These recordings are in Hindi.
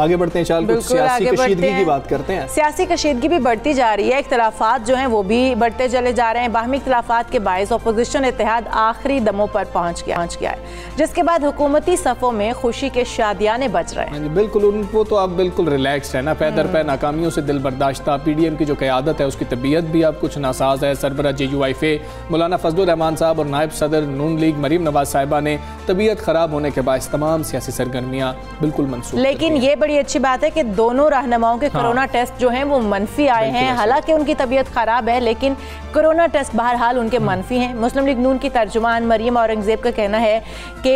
आगे बढ़ते हैं चाल कुछ सियासी कशीदगी की बात करते हैं। सियासी कशीदगी भी बढ़ती जा रही है। इख्तलाफात जो हैं वो भी बढ़ते चले जा रहे हैं। बाहमी इख्तलाफात के बायस अपोजिशन इतिहाद आखिरी दमों पर पहुँच गया पहुँच गया है। जिसके बाद हुकूमती सफ़ों में खुशी के शादियाने बच रहे हैं। हाँ बिल्कुल उनको तो आप बिल्कुल रिलैक्स है ना। पैदर हम्म। पै नाकामियों से दिल बर्दाश्त पी डी एम की जो क्यादत है उसकी तबीयत भी अब कुछ नासाज है। सरबरा जे यू आई फे मौलाना फजलरहमान साहब और नायब सदर नून लीग मरीम नवाज़ साहिबा ने तबीयत ख़राब होने के बाद तमाम सियासी सरगर्मियाँ बिल्कुल मनसूख लेकिन ये बड़ी अच्छी बात है कि दोनों रहनुमाओं के हाँ। कोरोना टेस्ट जो हैं वो मनफी आए हैं हालाँकि उनकी तबीयत ख़राब है लेकिन कोरोना टेस्ट बहरहाल उनके हम्म। मनफी हैं मुस्लिम लीग नून की तर्जुमान मरीम औरंगज़ेब का कहना है कि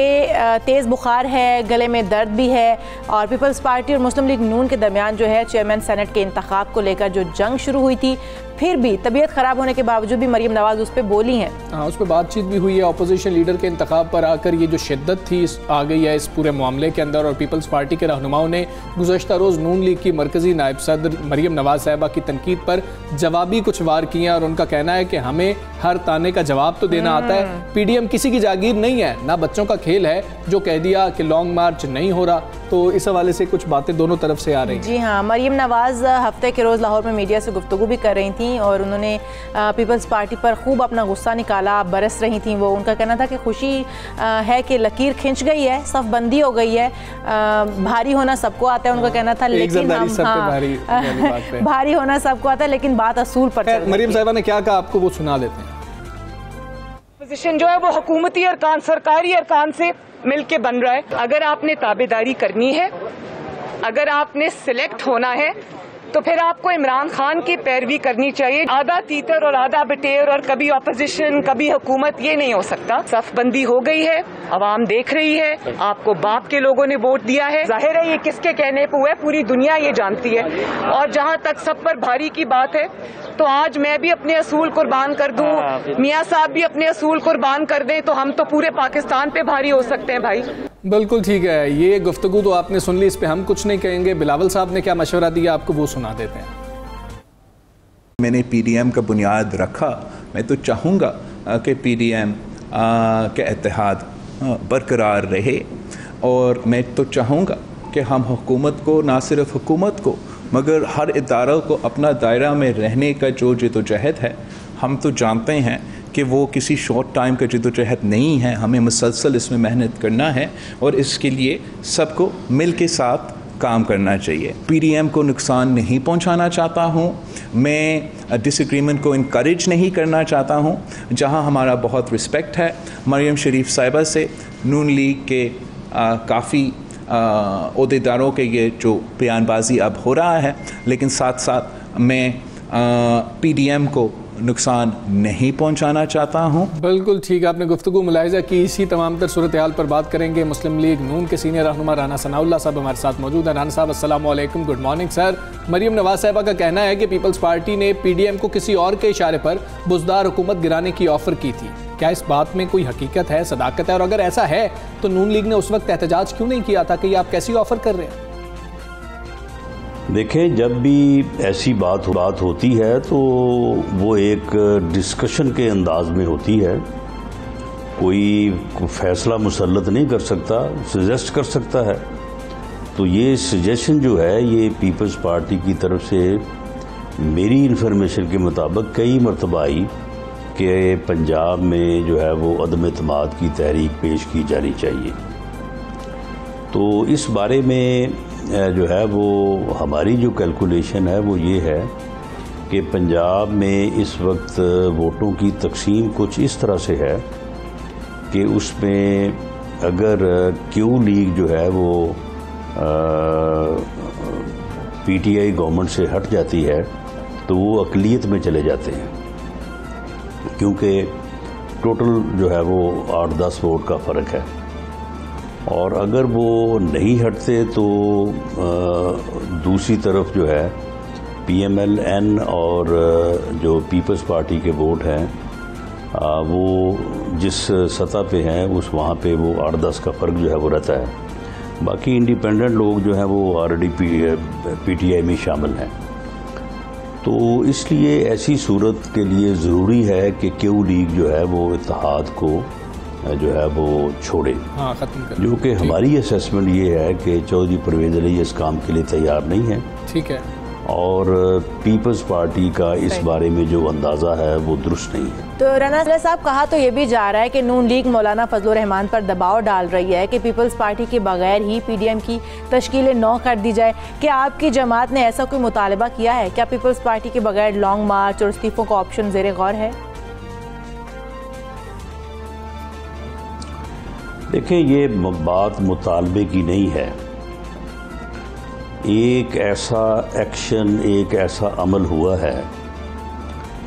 तेज़ बुखार है गले में दर्द भी है और पीपल्स पार्टी और मुस्लिम लीग नून के दरमियान जो है चेयरमैन सेनेट के इंतखब को लेकर जो जंग शुरू हुई थी फिर भी तबीयत ख़राब होने के बावजूद भी मरीम नवाज़ उस पर बोली हैं। हाँ उस पर बातचीत भी हुई है। अपोजिशन लीडर के इंतखब पर आकर ये जो शिद्दत थी आ गई है इस पूरे मामले के अंदर और पीपल्स पार्टी के रहनुमाओं ने गुजशत रोज़ नून लीग की मरकजी नायब सदर मरीम नवाज़ साहबा की तनकीद पर जवाबी कुछ वार किए और उनका कहना है कि हमें हर ताने का जवाब तो देना आता है। PDM hmm. किसी की जागीर नहीं है ना बच्चों का खेल है जो कह दिया कि लॉन्ग मार्च नहीं हो रहा। तो इस हवाले से कुछ बातें दोनों तरफ़ से आ रही जी हाँ मरीम नवाज़ हफ़्ते के रोज़ लाहौर में मीडिया से गुफ्तु भी कर रही थी। और उन्होंने पीपल्स पार्टी पर खूब अपना गुस्सा निकाला बरस रही थी वो। उनका कहना था कि खुशी है कि लकीर खिंच गई है सफ बंदी हो गई है भारी होना सबको आता है उनका हाँ, कहना था लेकिन हम हाँ भारी, भारी होना सबको आता है लेकिन बात असूल पर मरीम साहबा ने क्या कहा आपको वो सुना देते हैं। पोजीशन जो है वो हुकूमती अरकान सरकारी अरकान से मिलके बन रहा है। अगर आपने ताबेदारी करनी है अगर आपने सिलेक्ट होना है तो फिर आपको इमरान खान की पैरवी करनी चाहिए। आधा तीतर और आधा बटेर और कभी अपोजिशन कभी हुकूमत ये नहीं हो सकता। सफबंदी हो गई है आवाम देख रही है। आपको बाप के लोगों ने वोट दिया है। ज़ाहिर है ये किसके कहने पर हुआ है? पूरी दुनिया ये जानती है। और जहाँ तक सब पर भारी की बात है तो आज मैं भी अपने असूल कुर्बान कर दूँ। हाँ, मियाँ साहब भी अपने असूल कुर्बान कर दें तो हम तो पूरे पाकिस्तान पे भारी हो सकते हैं भाई। बिल्कुल ठीक है। ये गुफ्तु तो आपने सुन ली इस पर हम कुछ नहीं कहेंगे। बिलावल साहब ने क्या मशवरा दिया आपको वो सुना। देते हैं। मैंने पीडीएम का बुनियाद रखा। मैं तो चाहूँगा कि पीडीएम के इतिहाद बरकरार रहे। और मैं तो चाहूँगा कि हम हुकूमत को, ना सिर्फ़ हुकूमत को, मगर हर इदारों को अपना दायरा में रहने का जो जदोजहद है, हम तो जानते हैं कि वो किसी शॉर्ट टाइम का जदोजहद नहीं है। हमें मुसलसल इसमें मेहनत करना है और इसके लिए सबको मिल के साथ काम करना चाहिए। पीडीएम को नुकसान नहीं पहुंचाना चाहता हूँ। मैं डिसग्रीमेंट को इनक्रेज नहीं करना चाहता हूँ, जहाँ हमारा बहुत रिस्पेक्ट है। मरियम शरीफ साहिबा से नून लीग के काफ़ी अहदेदारों के ये जो बयानबाजी अब हो रहा है, लेकिन साथ साथ मैं पीडीएम को नुकसान नहीं पहुंचाना चाहता हूँ। बिल्कुल ठीक, आपने गुफ्तु मुलायजा की। इसी तमाम तर सूरत हाल पर बात करेंगे मुस्लिम लीग नून के सीनियर रहनुमा राना सनाउल्ला साहब हमारे साथ मौजूद हैं। राना साहब वालेकुम good morning sir. Maryam Nawaz साहबा का कहना है कि पीपल्स पार्टी ने पीडीएम को किसी और के इशारे पर बुजदार हुकूमत गिराने की ऑफ़र की थी। क्या इस बात में कोई हकीकत है, सदाकत है? और अगर ऐसा है तो नून लीग ने उस वक्त एहतजाज क्यों नहीं किया था कि आप कैसी ऑफ़र कर रहे हैं? देखें, जब भी ऐसी बात बात होती है तो वो एक डिस्कशन के अंदाज में होती है। कोई फैसला मुसलत नहीं कर सकता सजेस्ट कर सकता है। तो ये सजेशन जो है, ये पीपल्स पार्टी की तरफ़ से मेरी इन्फॉर्मेशन के मुताबिक कई मरतबा आई कि पंजाब में जो है, वो अदम अतमाद की तहरीक पेश की जानी चाहिए। तो इस बारे में जो है, वो हमारी जो कैलकुलेशन है, वो ये है कि पंजाब में इस वक्त वोटों की तकसीम कुछ इस तरह से है कि उसमें अगर क्यू लीग जो है, वो पीटीआई गवर्नमेंट से हट जाती है तो वो अकलीत में चले जाते हैं। क्योंकि टोटल जो है, वो आठ दस वोट का फ़र्क है। और अगर वो नहीं हटते तो दूसरी तरफ़ जो है पीएमएलएन और जो पीपल्स पार्टी के वोट हैं वो जिस सतह पे हैं, उस वहाँ पे वो आठ दस का फ़र्क जो है वो रहता है। बाकी इंडिपेंडेंट लोग जो हैं, वो are already P T I में शामिल हैं। तो इसलिए ऐसी सूरत के लिए ज़रूरी है कि क्यू लीग जो है वो इतिहाद को जो है वो छोड़े। हाँ खत्म कर जो कि हमारी असेसमेंट ये है कि चौधरी परवेज अली इस काम के लिए तैयार नहीं है। ठीक है। और पीपल्स पार्टी का इस बारे में जो अंदाज़ा है वो दुरुस्त नहीं है। तो राना साहब कहा तो ये भी जा रहा है कि नून लीग मौलाना फजल रहमान पर दबाव डाल रही है कि पीपल्स पार्टी के बगैर ही पीडीएम की तश्कील नौ कर दी जाए। क्या आपकी जमात ने ऐसा कोई मुतालबा किया है? क्या पीपल्स पार्टी के बगैर लॉन्ग मार्च और इस्तीफों का ऑप्शन जेर गौर है? देखें ये बात मुतालबे की नहीं है। एक ऐसा एक्शन एक ऐसा अमल हुआ है।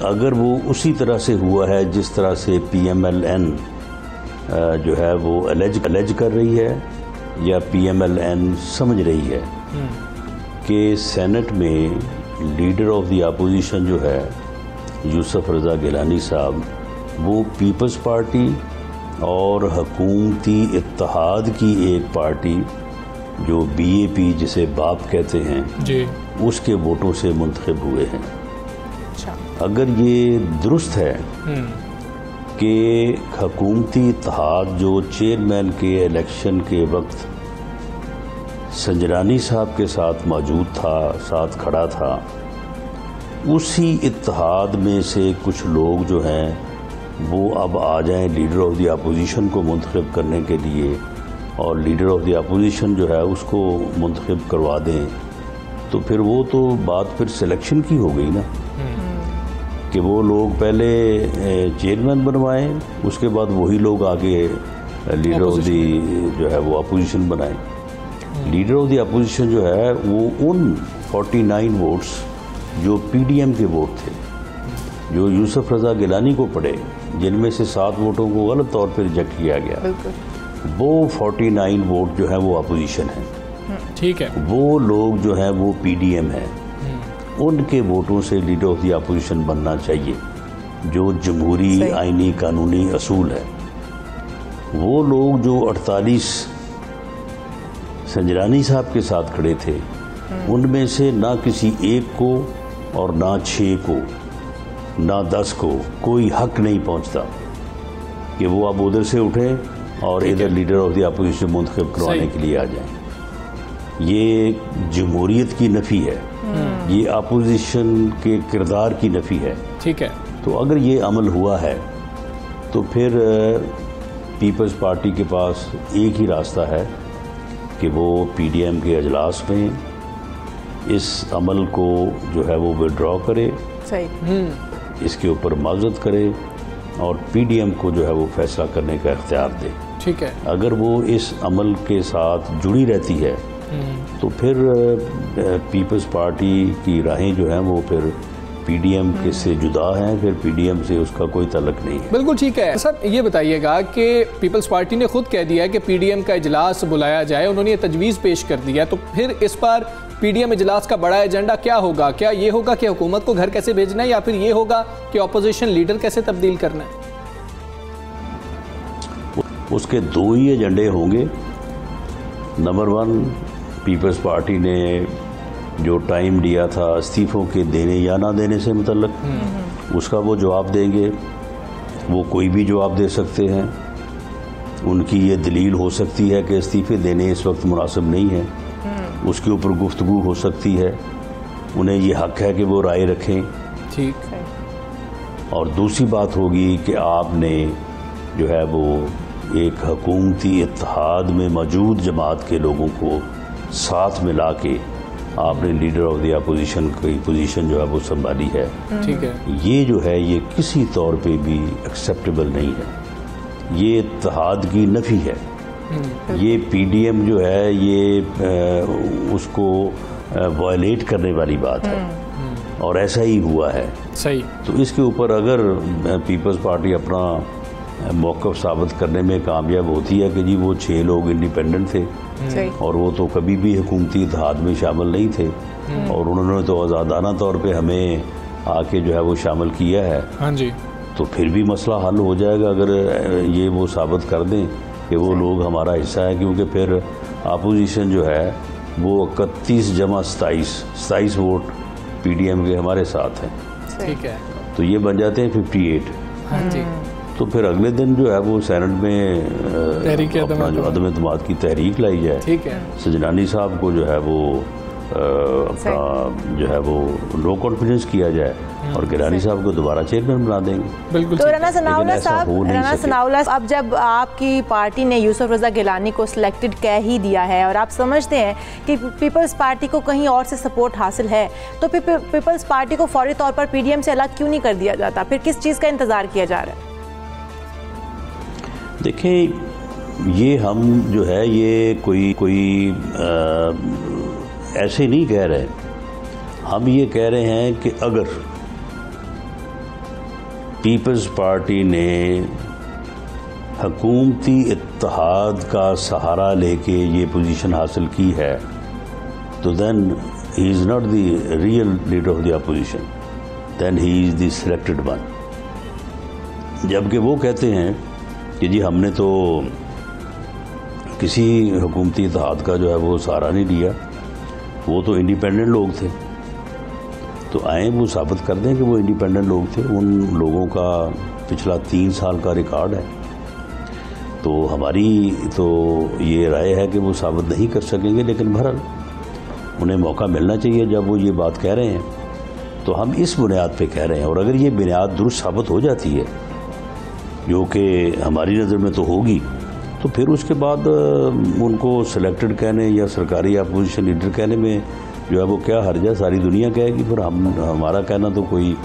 अगर वो उसी तरह से हुआ है जिस तरह से पीएमएलएन जो है वो अलेज अलेज कर रही है या पीएमएलएन समझ रही है कि सेनेट में लीडर ऑफ़ द अपोजिशन जो है यूसुफ रज़ा गिलानी साहब वो पीपल्स पार्टी और हकूमती इत्तेहाद की एक पार्टी जो बीएपी जिसे बाप कहते हैं जी। उसके वोटों से मुंतखब हुए हैं। अच्छा। अगर ये दुरुस्त है हम्म, कि हकूमती इत्तेहाद जो चेयरमैन के इलेक्शन के वक्त संजरानी साहब के साथ मौजूद था साथ खड़ा था उसी इत्तेहाद में से कुछ लोग जो हैं वो अब आ जाएँ लीडर ऑफ़ द अपोजिशन को मुंतखब करने के लिए और लीडर ऑफ़ द अपोजिशन जो है उसको मुंतखब करवा दें। तो फिर वो तो बात फिर सिलेक्शन की हो गई ना। कि वो लोग पहले चेयरमैन बनवाएँ उसके बाद वही लोग आगे लीडर ऑफ़ दी जो है वो अपोजिशन बनाएँ। लीडर ऑफ़ द अपोजिशन जो है वो उन 49 वोट्स जो पीडीएम के वोट थे जो यूसुफ रज़ा गिलानी को पड़े जिनमें से सात वोटों को गलत तौर पर रिजेक्ट किया गया। बिल्कुल। वो 49 वोट जो है वो अपोजिशन है। ठीक है। वो लोग जो हैं वो पी पीडीएम है। उनके वोटों से लीडर ऑफ़ द अपोजिशन बनना चाहिए जो जमहूरी आइनी कानूनी असूल है। वो लोग जो 48 संजरानी साहब के साथ खड़े थे उनमें से ना किसी एक को और ना छः को ना दस को कोई हक नहीं पहुँचता कि वो अब उधर से उठे और इधर लीडर ऑफ़ द अपोजिशन मुंतखब करवाने के लिए आ जाएँ। ये जमहूरीत की नफ़ी है। ये अपोजिशन के किरदार की नफ़ी है। ठीक है। तो अगर ये अमल हुआ है तो फिर पीपल्स पार्टी के पास एक ही रास्ता है कि वो पीडीएम के अजलास में इस अमल को जो है वो विड्रॉ करे। सही। इसके ऊपर माजत करे और पीडीएम को जो है वो फैसला करने का इख्तियार दे। ठीक है। अगर वो इस अमल के साथ जुड़ी रहती है तो फिर पीपल्स पार्टी की राहें जो हैं वो फिर पीडीएम के से जुदा हैं फिर पीडीएम से उसका कोई तलक नहीं है। बिल्कुल ठीक है। सर ये बताइएगा कि पीपल्स पार्टी ने खुद कह दिया है कि पीडीएम का इजलास बुलाया जाए उन्होंने ये तजवीज़ पेश कर दिया है तो फिर इस बार पीडीएम इजलास का बड़ा एजेंडा क्या होगा? क्या ये होगा कि हुकूमत को घर कैसे भेजना है या फिर ये होगा कि अपोजिशन लीडर कैसे तब्दील करना है? उसके दो ही एजेंडे होंगे। नंबर वन पीपल्स पार्टी ने जो टाइम दिया था इस्तीफ़ों के देने या ना देने से मतलब उसका वो जवाब देंगे। वो कोई भी जवाब दे सकते हैं। उनकी ये दलील हो सकती है कि इस्तीफ़े देने इस वक्त मुनासिब नहीं है। उसके ऊपर गुफ्तगू हो सकती है। उन्हें ये हक है कि वो राय रखें। ठीक। है और दूसरी बात होगी कि आपने जो है वो एक हकूमती इतिहाद में मौजूद जमात के लोगों को साथ मिला के आपने लीडर ऑफ़ द अपोजिशन की पोजीशन जो है वो संभाली है। ठीक है। ये जो है ये किसी तौर पे भी एक्सेप्टेबल नहीं है। ये इतिहाद की नफ़ी है। ये पीडीएम जो है ये उसको वायलेट करने वाली बात है। और ऐसा ही हुआ है। सही। तो इसके ऊपर अगर पीपल्स पार्टी अपना मौक़ साबित करने में कामयाब होती है कि जी वो छः लोग इंडिपेंडेंट थे। और वो तो कभी भी हुकूमती इतिहाद में शामिल नहीं थे। और उन्होंने तो आज़ादाना तौर पे हमें आके जो है वो शामिल किया है। हाँ जी। तो फिर भी मसला हल हो जाएगा अगर ये वो साबित कर दें। कि वो लोग हमारा हिस्सा है क्योंकि फिर अपोजिशन जो है वो इकतीस जमा सताईस सताईस वोट पीडीएम के हमारे साथ हैं। ठीक है। तो ये बन जाते हैं फिफ्टी एट हाँ तो फिर अगले दिन जो है वो सैनट में अपना जो अदम अतमाद की तहरीक लाई जाए। ठीक है। सजनानी साहब को जो है वो अपना जो है वो नो कॉन्फिडेंस किया जाए। और गिरानी साहब को दोबारा चेयरमैन बना देंगे। बिल्कुल तो राना सनाउल्ला साहब राना सनाउल्ला अब जब आपकी पार्टी ने यूसुफ रजा गिलानी को सिलेक्टेड कह ही दिया है और आप समझते हैं कि पीपल्स पार्टी को कहीं और से सपोर्ट हासिल है तो पीपल्स पार्टी को फौरी तौर पर पीडीएम से अलग क्यों नहीं कर दिया जाता? फिर किस चीज़ का इंतज़ार किया जा रहा है? देखें ये हम जो है ये कोई कोई आ, ऐसे नहीं कह रहे। हम ये कह रहे हैं कि अगर पीपल्स पार्टी ने हकूमती इत्तेहाद का सहारा लेके ये पोजीशन हासिल की है तो then he is not the real leader of the opposition then he is the selected one जबकि वो कहते हैं कि जी हमने तो किसी हुकूमती इतिहाद का जो है वो सहारा नहीं लिया। वो तो इंडिपेंडेंट लोग थे। तो आए वो साबित कर दें कि वो इंडिपेंडेंट लोग थे। उन लोगों का पिछला तीन साल का रिकॉर्ड है। तो हमारी तो ये राय है कि वो साबित नहीं कर सकेंगे, लेकिन भरल उन्हें मौका मिलना चाहिए जब वो ये बात कह रहे हैं। तो हम इस बुनियाद पे कह रहे हैं, और अगर ये बुनियाद दुरुस्त साबित हो जाती है, जो कि हमारी नज़र में तो होगी तो फिर उसके बाद उनको सिलेक्टेड कहने या सरकारी अपोजिशन लीडर कहने में जो है वो क्या हर्जा है सारी दुनिया कहेगी पर हम हमारा कहना तो कोई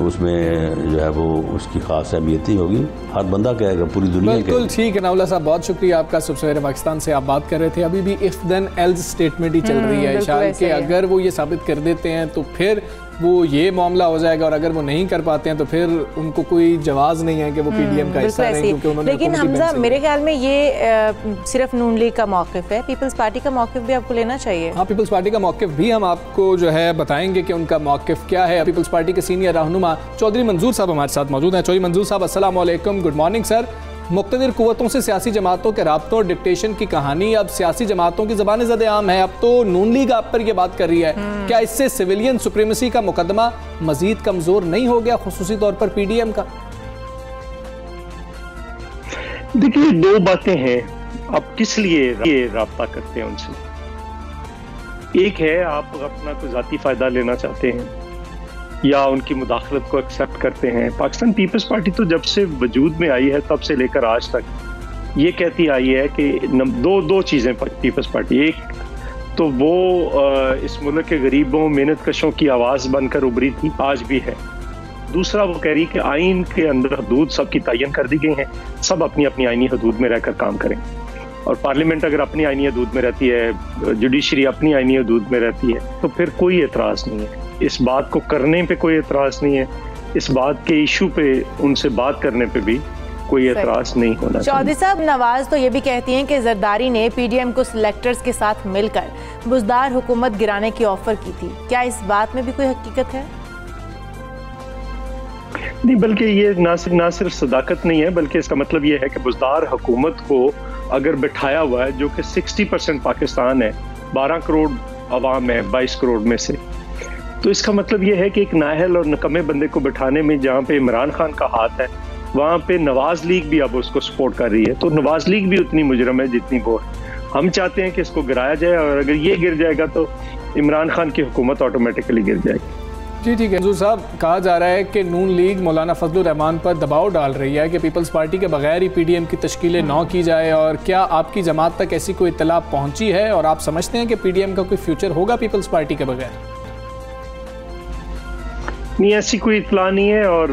उसमें जो है वो उसकी खास अहमियत ही होगी। हर बंदा कहेगा पूरी दुनिया बिल्कुल ठीक है नावला साहब बहुत शुक्रिया आपका सबसे पाकिस्तान से आप बात कर रहे थे। अभी भी इफ़ देन एल्स स्टेटमेंट ही चल रही है हम्म, शायद कि अगर वो ये साबित कर देते हैं तो फिर वो ये मामला हो जाएगा और अगर वो नहीं कर पाते हैं तो फिर उनको कोई जवाब नहीं है कि वो पीडीएम हम्म, का हिस्सा रहे क्योंकि उन्होंने लेकिन हमजा मेरे ख्याल में ये सिर्फ़ नून लीग का मौकफ है। पीपल्स पार्टी का मौकफ भी आपको लेना चाहिए। हाँ पीपल्स पार्टी का मौकफ भी हम आपको जो है बताएँगे कि उनका मौकफ क्या है। पीपल्स पार्टी के सीनियर रहनुमा चौधरी मंजूर साहब हमारे साथ मौजूद हैं। चौधरी मंजूर साहब असल गुड मॉर्निंग सर मुख्तर कुतों से सियासी जमातों के रबतों और डिक्टेशन की कहानी। अब सियासी जमातों की जबान ज़द आम है। अब तो नून लीग आप पर यह बात कर रही है। हम्म। क्या इससे सिविलियन सुप्रीमेसी का मुकदमा मजीद कमज़ोर नहीं हो गया खसूसी तौर पर पी डी एम का? देखिए दो बातें हैं। आप किस लिए ये रबता करते हैं उनसे? एक है आप अपना कोई जाती फ़ायदा लेना चाहते हैं। या उनकी मुदाखलत को एक्सेप्ट करते हैं। पाकिस्तान पीपल्स पार्टी तो जब से वजूद में आई है, तब से लेकर आज तक ये कहती आई है कि दो दो चीज़ें पीपल्स पार्टी। एक तो वो इस मुल्क के गरीबों मेहनत कशों की आवाज़ बनकर उभरी थी, आज भी है। दूसरा वो कह रही कि आइन के अंदर हदूद सबकी तयन कर दी गई हैं, सब अपनी अपनी आइनी हदूद में रहकर काम करें। और पार्लियामेंट अगर अपनी आइनी हदूद में रहती है, जुडिशरी अपनी आइनी हदूद में रहती है तो फिर कोई एतराज़ नहीं है। इस बात को करने पे कोई एतराज़ नहीं है इस बात के इशू पे उनसे बात करने पे भी कोई एतराज़ नहीं होना चौधरी साहब नवाज़ तो ये भी कहती हैं कि जरदारी ने पीडीएम को सिलेक्टर्स के साथ मिलकर बुजदार हुकूमत गिराने की ऑफ़र की थी। क्या इस बात में भी कोई हकीकत है? नहीं बल्कि ये ना सिर्फ़ ना सिर्फ़ सदाकत नहीं है बल्कि इसका मतलब ये है कि बुजदार हुकूमत को अगर बिठाया हुआ है जो कि 60 परसेंट पाकिस्तान है 12 करोड़ आवाम है 22 करोड़ में से तो इसका मतलब ये है कि एक नाहल और नकमे बंदे को बिठाने में जहाँ पे इमरान खान का हाथ है, वहाँ पे नवाज़ लीग भी अब उसको सपोर्ट कर रही है। तो नवाज़ लीग भी उतनी मुजरम है जितनी वो हम चाहते हैं कि इसको गिराया जाए और अगर ये गिर जाएगा तो इमरान खान की हुकूमत ऑटोमेटिकली गिर जाएगी। जी, ठीक है। साहब, कहा जा रहा है कि नून लीग मौलाना फजल रहमान पर दबाव डाल रही है कि पीपल्स पार्टी के बगैर ही पीडीएम की तश्कील नौ की जाए और क्या आपकी जमात तक ऐसी कोई इतला पहुँची है और आप समझते हैं कि पीडीएम का कोई फ्यूचर होगा पीपल्स पार्टी के बगैर? नहीं ऐसी कोई इतला नहीं है और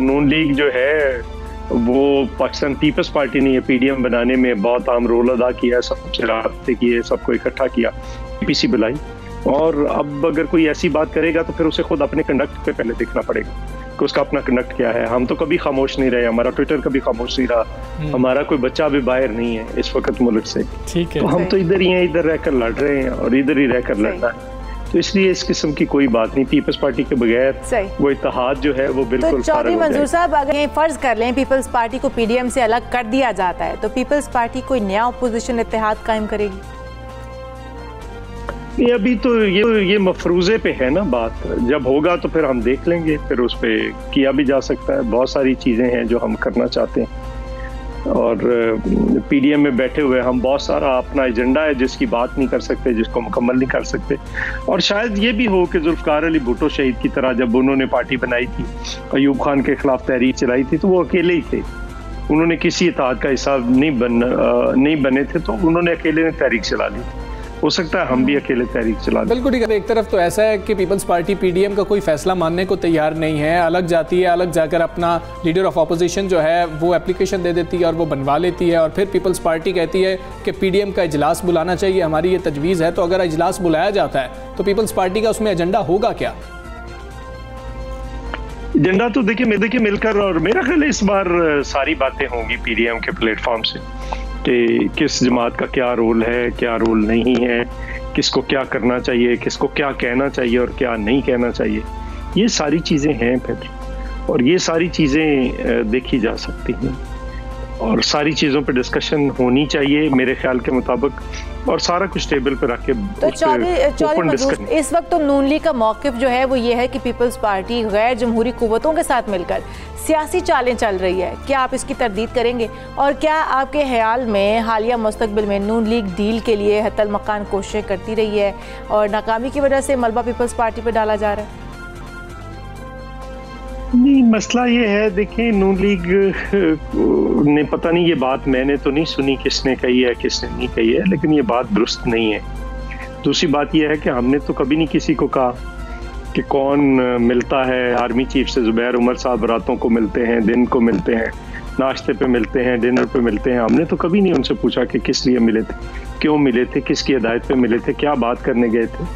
नून लीग जो है वो पाकिस्तान पीपल्स पार्टी ने ये पीडीएम बनाने में बहुत आम रोल अदा किया सबसे रबते किए सबको इकट्ठा किया पीसी बुलाई। और अब अगर कोई ऐसी बात करेगा तो फिर उसे खुद अपने कंडक्ट पे पहले देखना पड़ेगा कि उसका अपना कंडक्ट क्या है। हम तो कभी खामोश नहीं रहे हमारा ट्विटर कभी खामोश नहीं रहा। हम्म। हमारा कोई बच्चा भी बाहर नहीं है इस वक्त मुल्क से। ठीक है तो हम तो इधर ही हैं इधर रहकर लड़ रहे हैं और इधर ही रहकर लड़ना है। तो इसलिए इस किस्म की कोई बात नहीं पीपल्स पार्टी के बगैर वो इतिहाद जो है वो बिल्कुल तो चौधरी मंजूर साहब अगर ये फ़र्ज़ कर लें पीपल्स पार्टी को पीडीएम से अलग कर दिया जाता है तो पीपल्स पार्टी कोई नया अपोजिशन इतिहाद कायम करेगी? ये अभी तो ये ये मफरूजे पे है ना बात। जब होगा तो फिर हम देख लेंगे फिर उस पर किया भी जा सकता है। बहुत सारी चीज़ें हैं जो हम करना चाहते हैं। और पीडीएम में बैठे हुए हम बहुत सारा अपना एजेंडा है जिसकी बात नहीं कर सकते, जिसको मुकम्मल नहीं कर सकते। और शायद ये भी हो कि जुल्फ़ार अली भुटो शहीद की तरह जब उन्होंने पार्टी बनाई थी, अयूब खान के खिलाफ तहरीर चलाई थी तो वो अकेले ही थे। उन्होंने किसी इतिहाद का हिसाब नहीं बन नहीं बने थे तो उन्होंने अकेले ने तहरीक चला ली। थी हो सकता है हम भी अकेले तहरीक चला बिल्कुल ठीक है। एक तरफ़ तो ऐसा है कि पीपल्स पार्टी पीडीएम का कोई फैसला मानने को तैयार नहीं है। अलग जाती है अलग जाकर अपना लीडर ऑफ़ अपोजिशन जो है वो एप्लीकेशन दे देती है और वो बनवा लेती है। और फिर पीपल्स पार्टी कहती है कि पीडीएम का इजलास बुलाना चाहिए हमारी ये तजवीज़ है तो अगर इजलास बुलाया जाता है तो पीपल्स पार्टी का उसमें एजेंडा होगा क्या? एजेंडा तो देखिए देखिए मिलकर और मेरा ख्याल इस बार सारी बातें होंगी पीडीएम के प्लेटफॉर्म से। कि किस जमात का क्या रोल है, क्या रोल नहीं है, किसको क्या करना चाहिए, किसको क्या कहना चाहिए और क्या नहीं कहना चाहिए। ये सारी चीज़ें हैं, फिर। और ये सारी चीज़ें देखी जा सकती हैं। और सारी चीज़ों पर डिस्कशन होनी चाहिए मेरे ख्याल के मुताबिक। और सारा कुछ टेबल पर रख के तो चौधरी इस वक्त तो नून लीग का मौकफ जो है वो ये है कि पीपल्स पार्टी गैर जमहूरी कुतों के साथ मिलकर सियासी चालें चल रही है। क्या आप इसकी तरदीद करेंगे? और क्या आपके ख्याल में हालिया मुस्तबिल में नून लीग डील के लिए हतल मकान कोशिशें करती रही है और नाकामी की वजह से मलबा पीपल्स पार्टी पर डाला जा रहा है? नहीं, मसला ये है, देखिए, नून लीग, ने पता नहीं, ये बात मैंने तो नहीं सुनी, किसने कही है, किसने नहीं कही है, लेकिन ये बात दुरुस्त नहीं है। दूसरी बात यह है कि हमने तो कभी नहीं किसी को कहा कि कौन मिलता है, आर्मी चीफ से जुबैर उमर साहब रातों को मिलते हैं, दिन को मिलते हैं, नाश्ते पे मिलते हैं, डिनर पे मिलते हैं। हमने तो कभी नहीं उनसे पूछा कि किस लिए मिले थे, क्यों मिले थे, किसकी हिदायत पे मिले थे, क्या बात करने गए थे।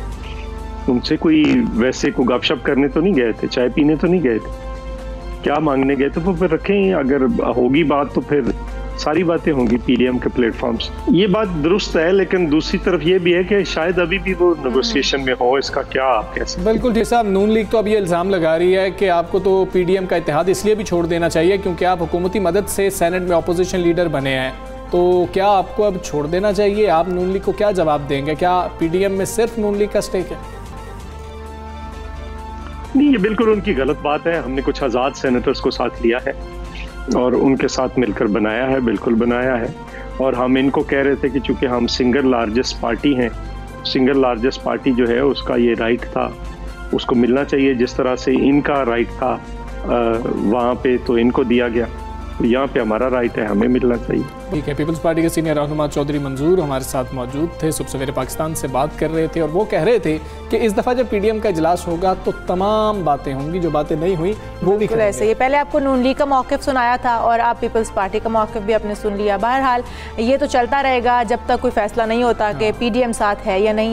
उनसे कोई वैसे को गपशप करने तो नहीं गए थे, चाय पीने तो नहीं गए थे। क्या मांगने गए थे? वो फिर रखें अगर होगी बात तो फिर सारी बातें होंगी पीडीएम के प्लेटफॉर्म्स ये बात दुरुस्त है लेकिन दूसरी तरफ़ ये भी है कि शायद अभी भी वो नेगोशिएशन में हो इसका क्या आप कह सकते बिल्कुल ठीक साहब नून लीग तो अब ये इल्ज़ाम लगा रही है कि आपको तो पीडीएम का इतिहाद इसलिए भी छोड़ देना चाहिए क्योंकि आप हुकूमती मदद से सेनेट में अपोजिशन लीडर बने हैं। तो क्या आपको अब छोड़ देना चाहिए? आप नून लीग को क्या जवाब देंगे? क्या पीडीएम में सिर्फ़ नून लीग का स्टेक है? नहीं, ये बिल्कुल उनकी गलत बात है। हमने कुछ आज़ाद सेनेटर्स को साथ लिया है और उनके साथ मिलकर बनाया है, बिल्कुल बनाया है। और हम इनको कह रहे थे कि चूँकि हम सिंगल लार्जेस्ट पार्टी हैं सिंगल लार्जेस्ट पार्टी जो है, उसका ये राइट था। उसको मिलना चाहिए। जिस तरह से इनका राइट था वहाँ पे तो इनको दिया गया। यहाँ पे हमारा राइट है हमें मिलना चाहिए। ठीक है पीपल्स पार्टी के सीनियर रहनुमा चौधरी मंजूर हमारे साथ मौजूद थे। सुबह सवेरे पाकिस्तान से बात कर रहे थे और वो कह रहे थे कि इस दफ़ा जब पीडीएम का इजलास होगा तो तमाम बातें होंगी जो बातें नहीं हुई वो भी ऐसे ही। पहले आपको नून लीग का मौकफ सुनाया था और आप पीपल्स पार्टी का मौकफ भी आपने सुन लिया। बहरहाल ये तो चलता रहेगा जब तक कोई फैसला नहीं होता कि पीडीएम हाँ। साथ है या नहीं